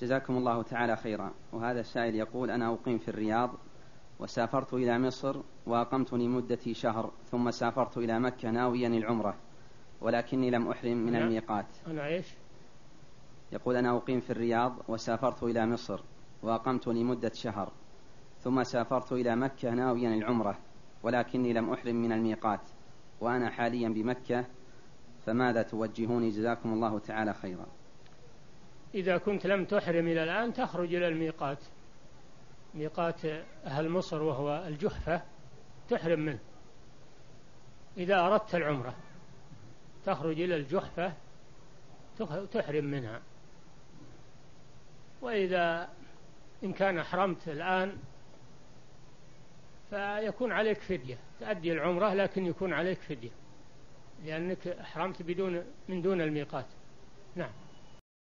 جزاكم الله تعالى خيرا. وهذا السائل يقول أنا أقيم في الرياض وسافرت إلى مصر وأقمت لمدة شهر ثم سافرت إلى مكة ناويا العمرة ولكني لم أحرم من أنا- الميقات. أنا إيش؟ يقول أنا أقيم في الرياض وسافرت إلى مصر وأقمت لمدة شهر ثم سافرت إلى مكة ناويا العمرة ولكني لم أحرم من الميقات. وأنا حاليا بمكة فماذا توجهوني؟ جزاكم الله تعالى خيرا. إذا كنت لم تحرم إلى الآن تخرج إلى الميقات. ميقات أهل مصر وهو الجحفة تحرم منه. إذا أردت العمرة تخرج إلى الجحفة تحرم منها. وإذا إن كان أحرمت الآن فيكون عليك فدية. تؤدي العمرة لكن يكون عليك فدية لأنك أحرمت بدون من دون الميقات. نعم.